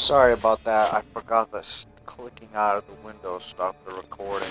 Sorry about that. I forgot that clicking out of the window stopped the recording.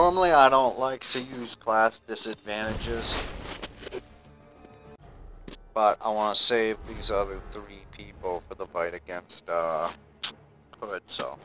Normally, I don't like to use class disadvantages, but I want to save these other three people for the fight against uh, Hood. So,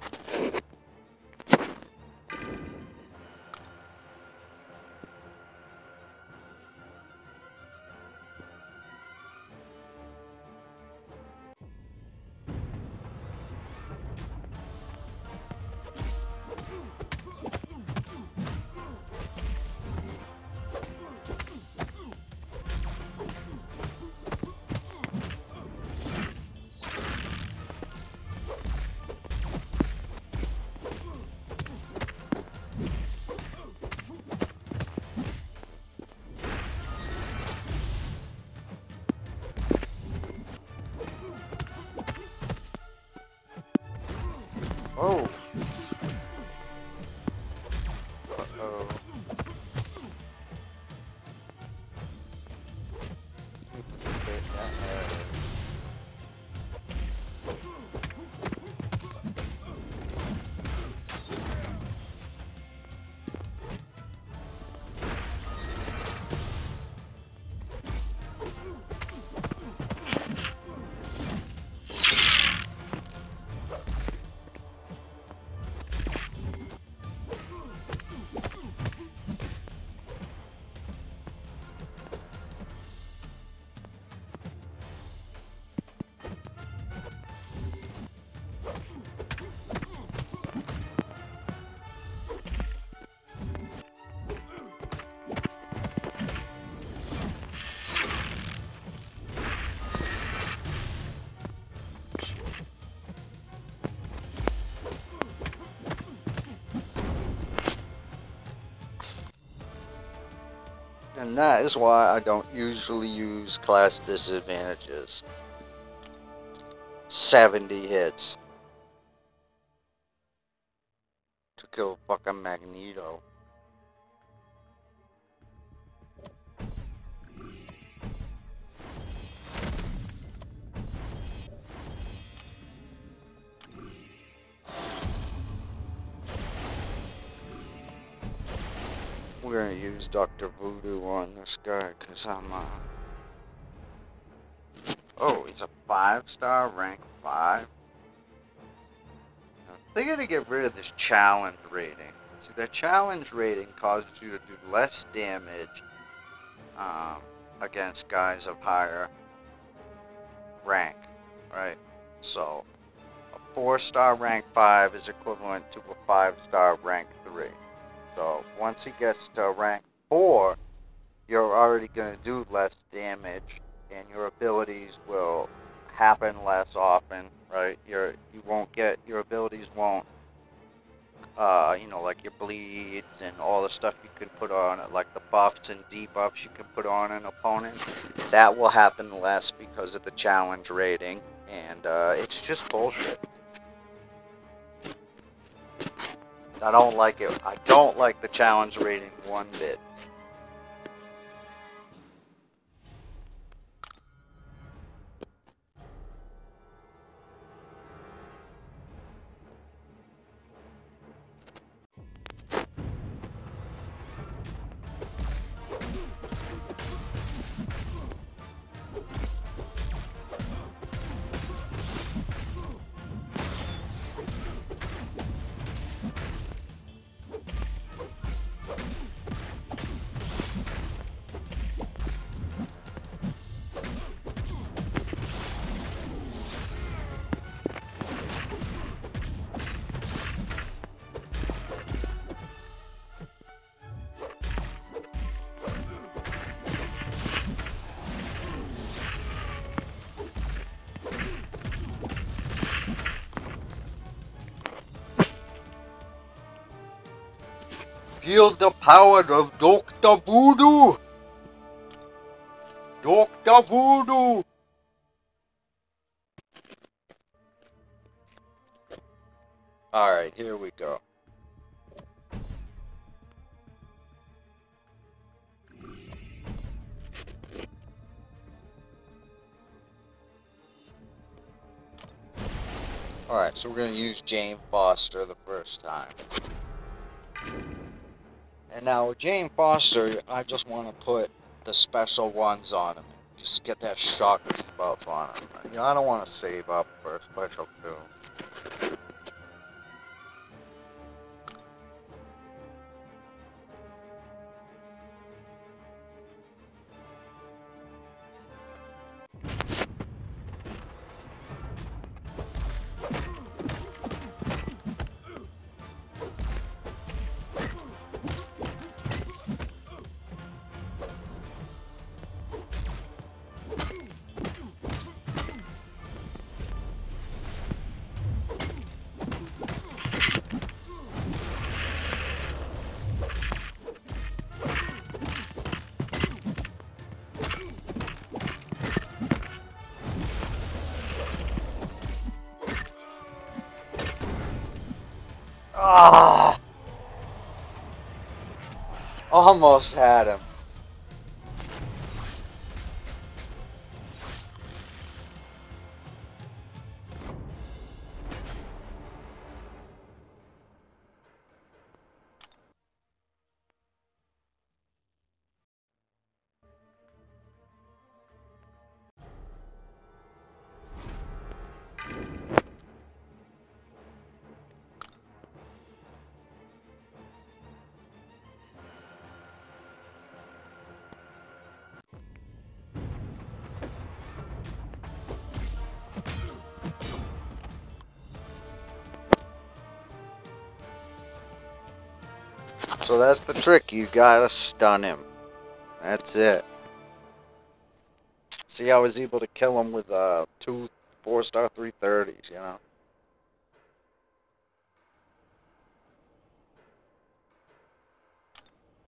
And that is why I don't usually use class disadvantages. 70 hits. To kill fucking Magneto. We're gonna use Dr. Voodoo on this guy, cause I'm uh Oh, he's a five star, rank five. They're gonna get rid of this challenge rating. See, the challenge rating causes you to do less damage um, against guys of higher rank, right? So, a four star rank five is equivalent to a five star rank three. So once he gets to rank 4, you're already going to do less damage, and your abilities will happen less often, right? Your you won't get your abilities won't uh, you know, like your bleeds and all the stuff you can put on it, like the buffs and debuffs you can put on an opponent. That will happen less because of the challenge rating, and uh, it's just bullshit. I don't like it. I don't like the challenge rating one bit. Feel the power of Dr. Voodoo! Dr. Voodoo! Alright, here we go. Alright, so we're going to use Jane Foster the first time. Now Jane Foster, I just want to put the special ones on him. Just get that shock debuff on him. You know, I don't want to save up for a special two. Almost had him. So that's the trick. You gotta stun him. That's it. See, I was able to kill him with uh, two four-star 330s, you know?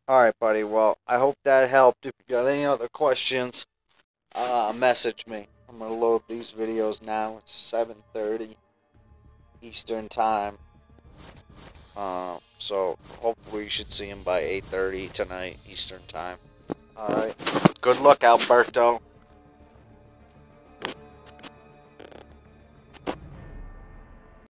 Alright, buddy. Well, I hope that helped. If you got any other questions, uh, message me. I'm going to load these videos now. It's 7.30 Eastern Time. Uh, so hopefully you should see him by 8.30 tonight Eastern Time. Alright. Good luck, Alberto.